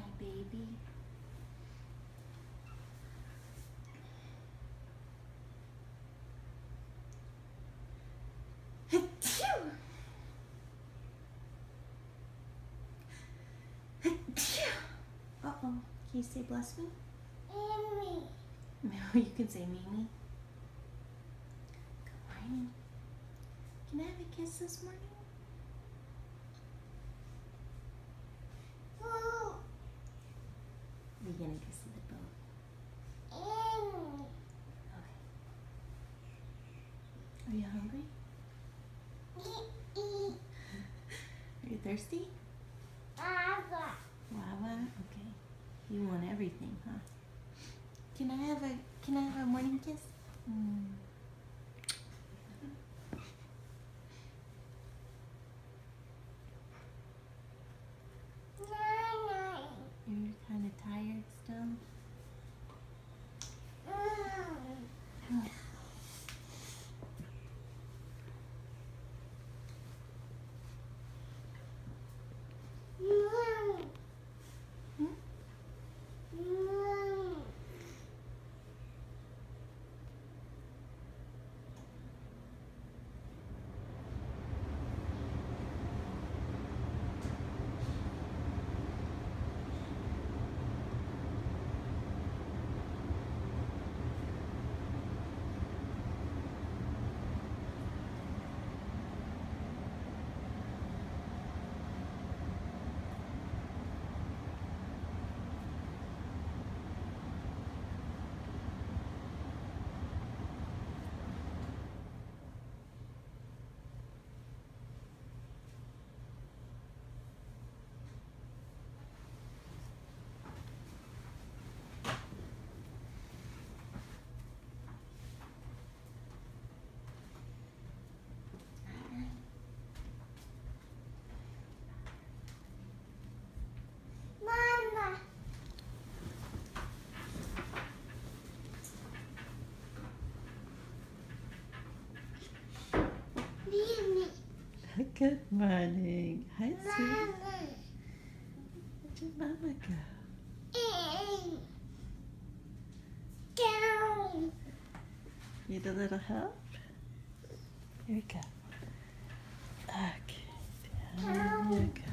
my baby. Uh-oh. Can you say bless me? Mimi. No, you can say Mimi. Good morning. Can I have a kiss this morning? We're gonna kiss the boat. Okay. Are you hungry? Are you thirsty? Baba. Wawa? Okay. You want everything, huh? Can I have a can I have a morning kiss? Mm. Nine. You're kind of tired still? Mm. Mm. Hmm? Mm. Mama. Mimi. Good morning. Hi, sweetie. Where'd your mama go? Down. Need a little help? Here we go. Okay, down you go.